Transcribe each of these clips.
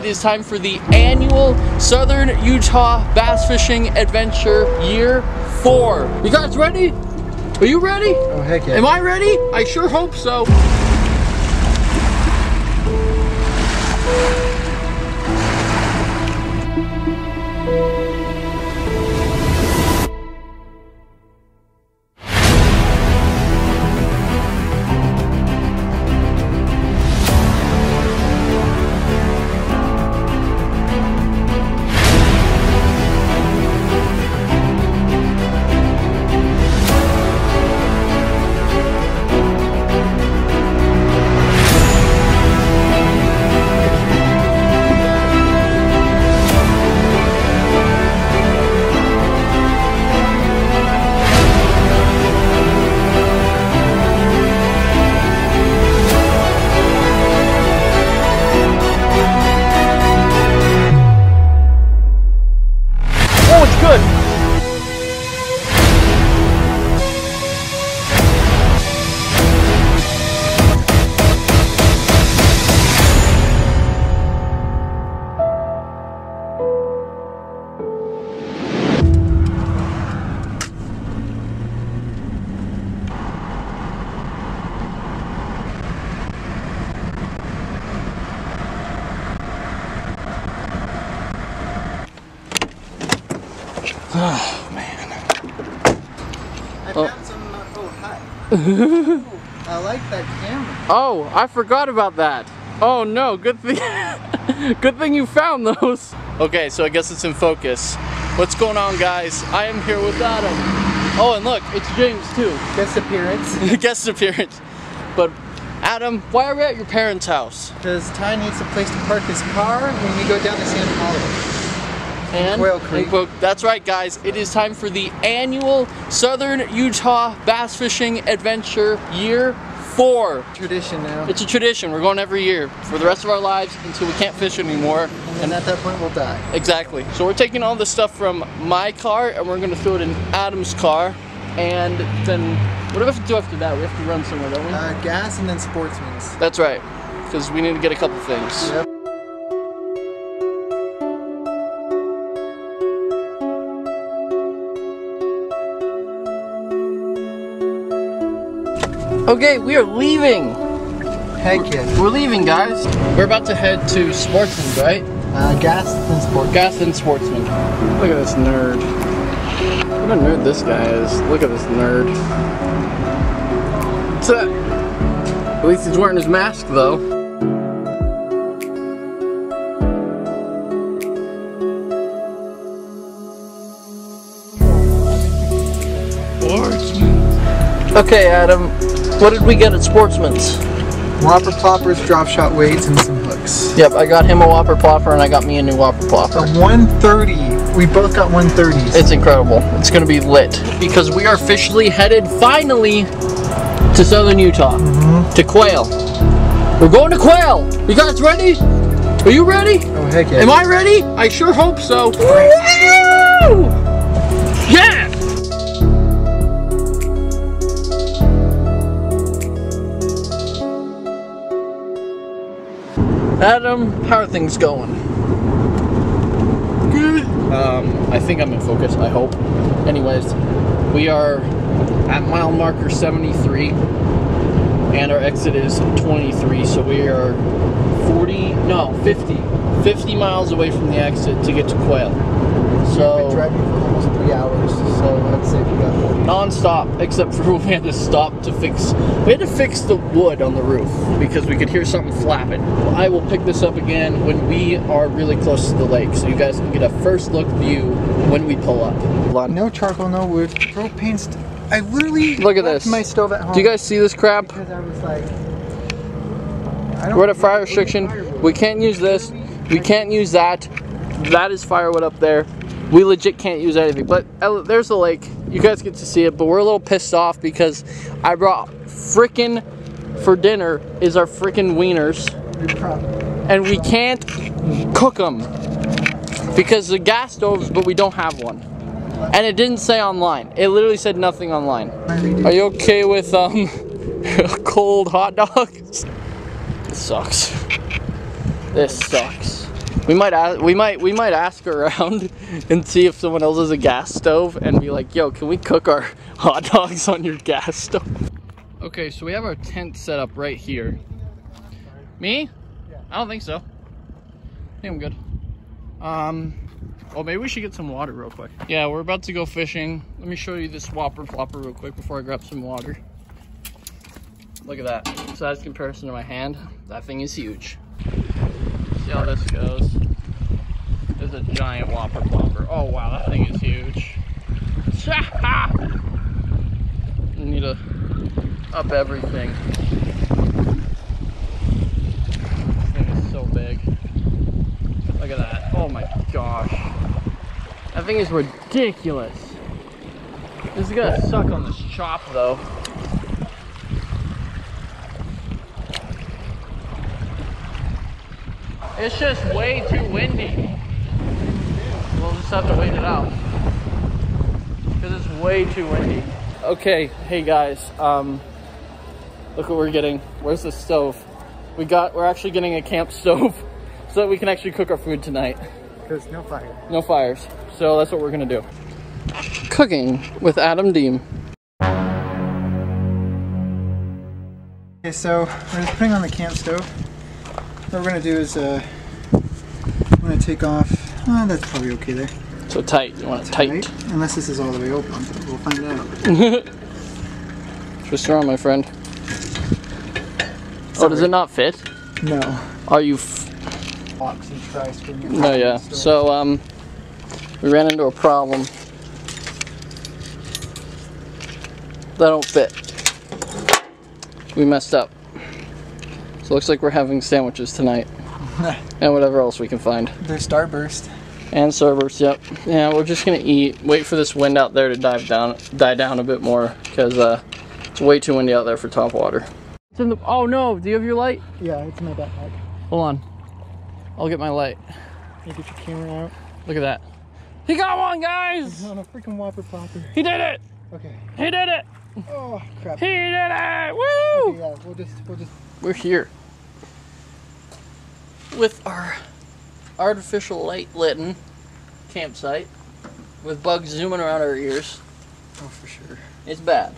It is time for the annual Southern Utah Bass Fishing Adventure Year 4. You guys ready? Are you ready? Oh, heck yeah. Am I ready? I sure hope so. I like that camera. Oh, I forgot about that. Oh no, good thing good thing you found those. Okay, so I guess it's in focus. What's going on guys? I am here with Adam. Oh, and look, it's James too. Guest appearance. Guest appearance. But Adam, why are we at your parents' house? Because Ty needs a place to park his car when we go down to Sand Hollow. And Quail Creek. and Quail- that's right, guys. It is time for the annual Southern Utah Bass Fishing Adventure Year 4. Tradition now. It's a tradition. We're going every year for the rest of our lives until we can't fish anymore. And at that point, we'll die. Exactly. So we're taking all the stuff from my car and we're gonna throw it in Adam's car. And then, what do we have to do after that? We have to run somewhere, don't we? Uh, gas and then sportsman's. That's right. Because we need to get a couple things. Yep. Okay, we are leaving. Heck yeah. We're leaving, guys. We're about to head to Sportsman's, right? Uh, gas and sports. Gaston Sportsman. Look at this nerd. What a nerd this guy is. Look at this nerd. What's that? At least he's wearing his mask, though. Okay, Adam. What did we get at Sportsman's? Whopper ploppers, drop shot weights, and some hooks. Yep, I got him a Whopper Plopper and I got me a new Whopper A Plopper. 130. We both got 130s. It's incredible. It's gonna be lit because we are officially headed finally to southern Utah mm-hmm. to Quail. We're going to Quail. You guys ready? Are you ready? oh, heck yeah. Am I ready? I sure hope so. Adam, how are things going? Good. Um, I think I'm in focus, I hope. Anyways, we are at mile marker 73 and our exit is 23, so we are 40, no, 50, 50 miles away from the exit to get to Quail. So we've been driving for almost three hours, so I'd say we got 40. Non-stop, except for we had to stop to fix, we had to fix the wood on the roof because we could hear something flapping. I will pick this up again when we are really close to the lake, so you guys can get a first look view when we pull up. No charcoal, no wood. Propane. St- I literally Look at this. my stove at home. Do you guys see this crap? Because I was like, I don't We're at a fire restriction. firewood. We can't use this. We can't use that. That is firewood up there. We legit can't use anything. But uh, there's the lake. You guys get to see it. But we're a little pissed off because I brought frickin' for dinner is our frickin' wieners. And we can't cook them because the gas stoves, but we don't have one. And it didn't say online. It literally said nothing online. Are you okay with um cold hot dogs? This sucks. This sucks. We might ask, we might we might ask around and see if someone else has a gas stove and be like, "Yo, can we cook our hot dogs on your gas stove?" Okay, so we have our tent set up right here. Me? Yeah. I don't think so. I think I'm good. Um, well, maybe we should get some water real quick. Yeah, we're about to go fishing. Let me show you this whopper plopper real quick before I grab some water. Look at that. Size comparison to my hand. That thing is huge. See how this goes. There's a giant whopper plopper. Oh wow, that thing is huge. Need to up everything. This thing is so big. Look at that. Oh my gosh. That thing is ridiculous. This is gonna suck on this chop though. It's just way too windy. We'll just have to wait it out. Because it's way too windy. Okay, hey guys, um, look what we're getting. Where's the stove? We got, we're actually getting a camp stove so that we can actually cook our food tonight. Because no fire. No fires. So that's what we're gonna do. Cooking with Adam Deem. Okay, so we're just putting on the camp stove. What we're gonna do is uh, I'm gonna take off. Uh, that's probably okay there. So tight. You want it tight. Right? Unless this is all the way open, we'll find out. Twist around, my friend. Oh, does it not fit? No. Are you? F- Box and try screen. no, yeah. So um, we ran into a problem. That don't fit. We messed up. So looks like we're having sandwiches tonight, and whatever else we can find. They're starburst. And servers, yep. Yeah, we're just gonna eat. Wait for this wind out there to dive down, die down a bit more, because uh, it's way too windy out there for top water. It's in the. Oh no! Do you have your light? Yeah, it's in my backpack. Hold on. I'll get my light. You get your camera out. Look at that. He got one, guys! On a freaking whopper plopper. He did it! Okay. He did it! Oh crap. He did it! Okay, Woo! yeah, we'll just we'll just We're here with our artificial light litten campsite with bugs zooming around our ears. oh for sure. It's bad.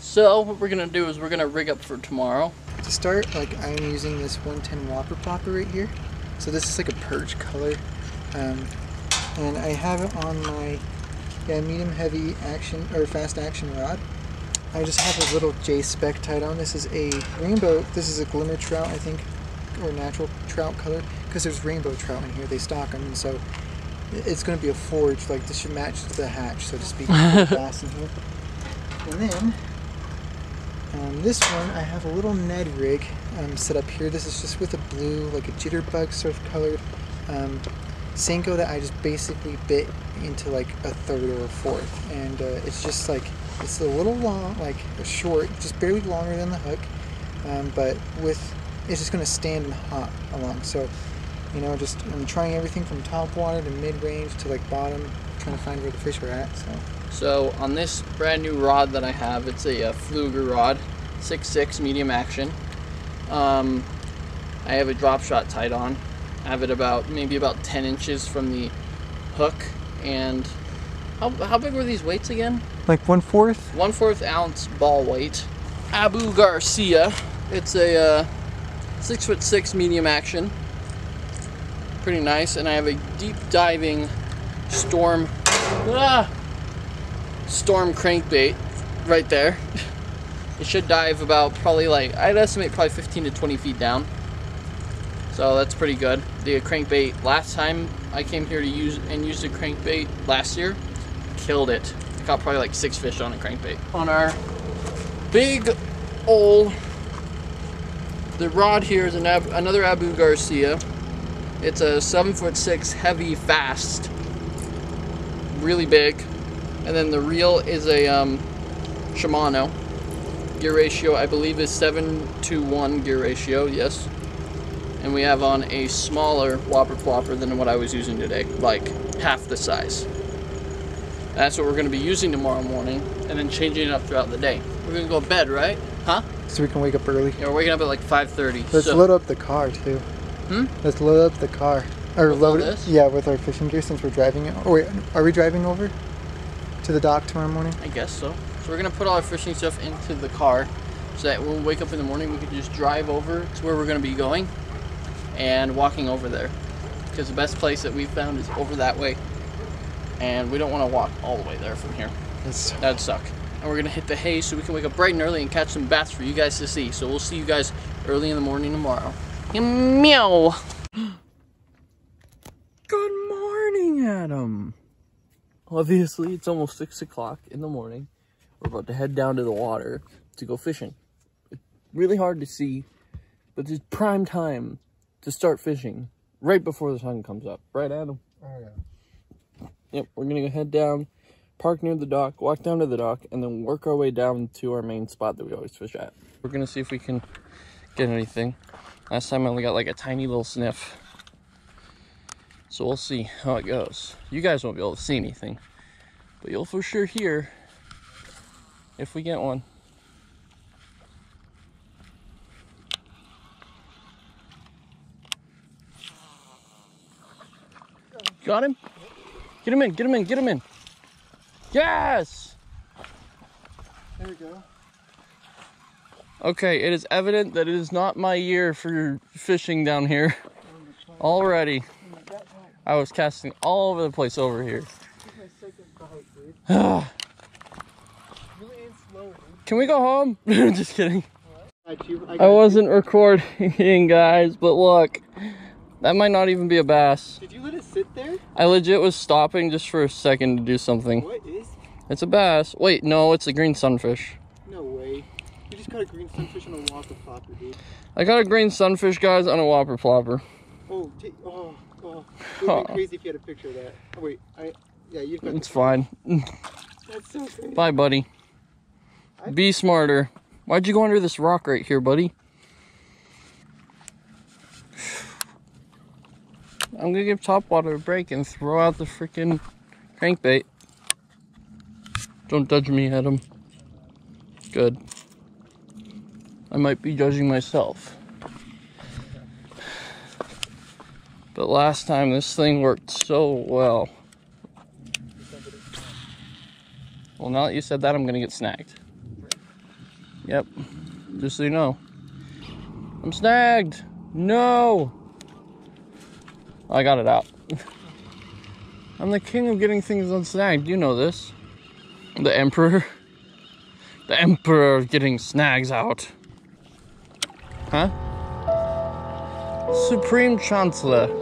So what we're gonna do is we're gonna rig up for tomorrow. To start, like I'm using this 110 Whopper Plopper right here. So this is like a purge color. Um, and I have it on my yeah, medium heavy action or fast action rod. I just have a little J spec tied on. This is a rainbow, this is a glimmer trout, I think, or natural trout color, because there's rainbow trout in here. They stock them, and so it's going to be a forge. Like this should match the hatch, so to speak. in here. And then um, this one, I have a little Ned rig um, set up here. This is just with a blue, like a jitterbug sort of colored um, Senko that I just basically bit into like a third or a fourth. And uh, it's just like, it's a little long, like a short, just barely longer than the hook. Um, but with, it's just going to stand and hop along. So, you know, just I'm trying everything from top water to mid range to like bottom, trying to find where the fish are at. So, So on this brand new rod that I have, it's a, uh Pflueger rod, 6.6 medium action. Um, I have a drop shot tied on. I have it about maybe about 10 inches from the hook. And how, how big were these weights again? like one fourth. one fourth ounce ball weight. Abu Garcia. It's a uh, six foot six medium action. Pretty nice, and I have a deep diving storm ah, storm crankbait right there. It should dive about probably like I'd estimate probably 15 to 20 feet down. So that's pretty good. The crankbait last time I came here to use and used a crankbait last year, killed it. I Caught probably like six fish on a crankbait. On our big old, the rod here is an another Abu Garcia. It's a seven foot six heavy fast, really big, and then the reel is a um, Shimano. Gear ratio I believe is seven to one gear ratio. Yes. And we have on a smaller whopper plopper than what I was using today, like half the size. That's what we're going to be using tomorrow morning, and then changing it up throughout the day. We're going to go to bed, right? Huh? So we can wake up early. Yeah, we're waking up at like 5:30. Let's so, load up the car too. Hmm? Let's load up the car. or With load this? yeah with our fishing gear since we're driving it. Oh wait, are we driving over to the dock tomorrow morning? I guess so. So we're gonna put all our fishing stuff into the car, so that when we wake up in the morning, we can just drive over to where we're gonna be going, and walking over there. Because the best place that we found is over that way, and we don't want to walk all the way there from here. It's That'd suck. And we're gonna hit the hay so we can wake up bright and early and catch some bats for you guys to see. So we'll see you guys early in the morning tomorrow. Meow. Good morning, Adam. Obviously, it's almost six o'clock in the morning. We're about to head down to the water to go fishing. It's really hard to see, but it's prime time to start fishing right before the sun comes up. Right, Adam? oh yeah. Yep, we're gonna go head down, park near the dock, walk down to the dock, and then work our way down to our main spot that we always fish at. We're gonna see if we can get anything. Last time I only got like a tiny little sniff. So we'll see how it goes. You guys won't be able to see anything, but you'll for sure hear if we get one. Got him? Get him in, get him in, get him in. Yes! There we go. Okay, it is evident that it is not my year for fishing down here already. I was casting all over the place over here. my second bite, dude. Really ain't slow, dude. Can we go home? Just kidding. I I got you. wasn't recording, guys, but look. That might not even be a bass. Did you let it sit there? I legit was stopping just for a second to do something. What is? It's a bass. Wait, no, it's a green sunfish. No way. You just caught a green sunfish on a whopper plopper, dude. I got a green sunfish, guys, on a whopper plopper. Oh, oh, oh. It would be crazy if you had a picture of that. Oh wait, I. Yeah, you've got. It's fine. That's so crazy. Bye, buddy. Be smarter. Why'd you go under this rock right here, buddy? I'm gonna give Topwater a break and throw out the freaking crankbait. Don't judge me, Adam. Good. I might be judging myself. But last time this thing worked so well. Well, now that you said that, I'm gonna get snagged. Yep. Just so you know. I'm snagged! No! I got it out. I'm the king of getting things unsnagged. You know this. The emperor. The emperor of getting snags out. Huh? Supreme Chancellor.